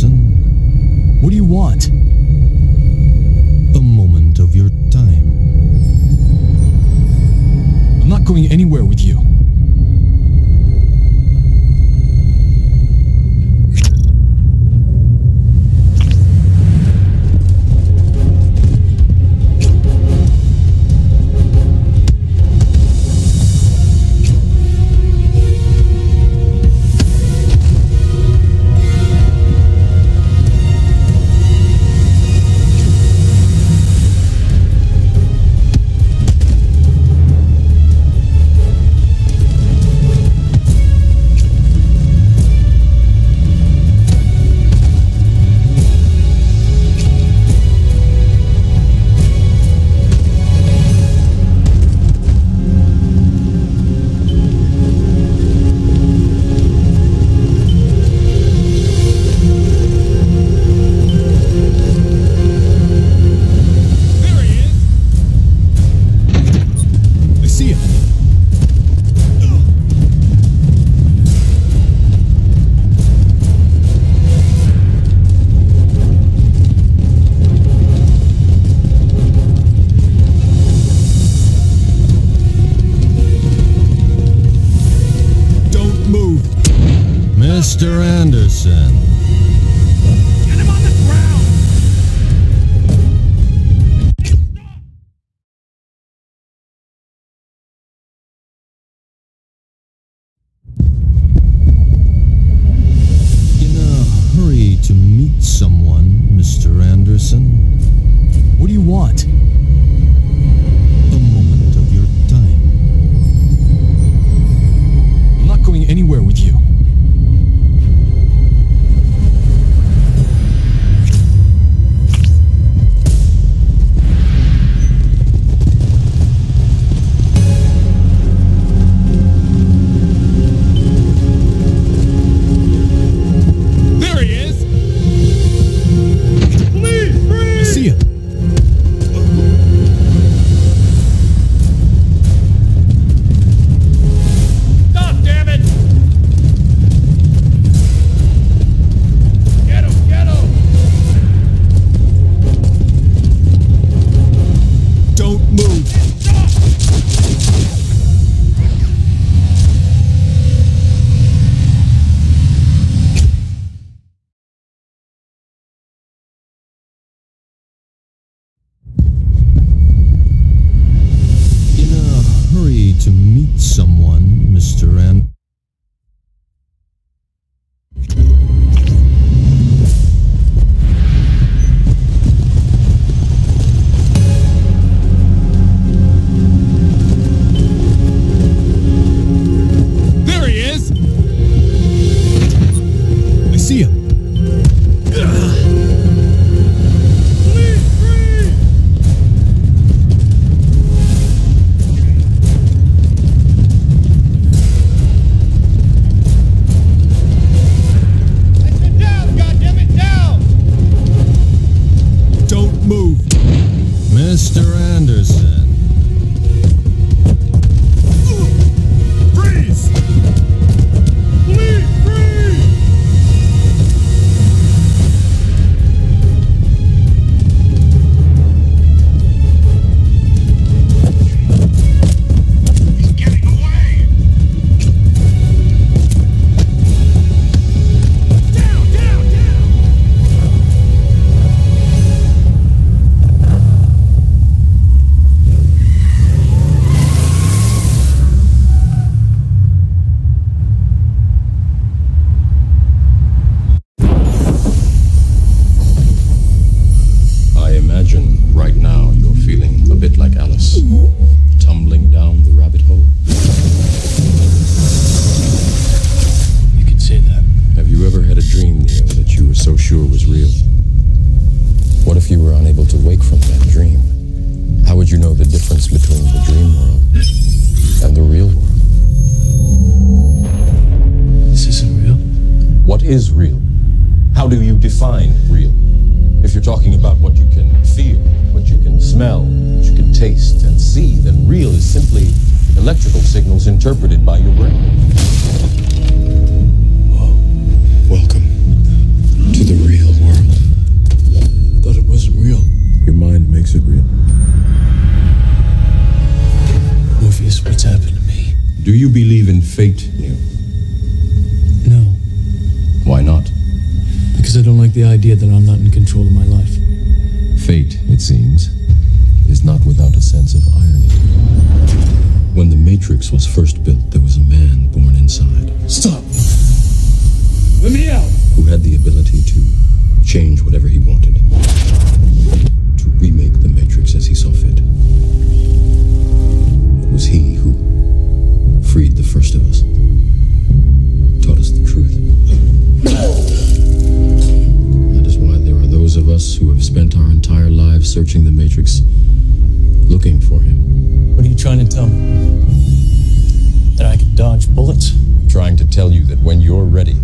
What do you want? Mr. Anderson. Get him on the ground! In a hurry to meet someone, Mr. Anderson. What do you want? Duran is real? How do you define real? If you're talking about what you can feel, what you can smell, what you can taste and see, then real is simply electrical signals interpreted by your brain. Welcome to the real world. I thought it wasn't real. Your mind makes it real. Morpheus, what's happened to me? Do you believe in fate, Neo? I don't like the idea that I'm not in control of my life. Fate, it seems, is not without a sense of irony. When the Matrix was first built, there was a man born inside searching the Matrix, looking for him, What are you trying to tell me? That I could dodge bullets? trying to tell you that when you're ready,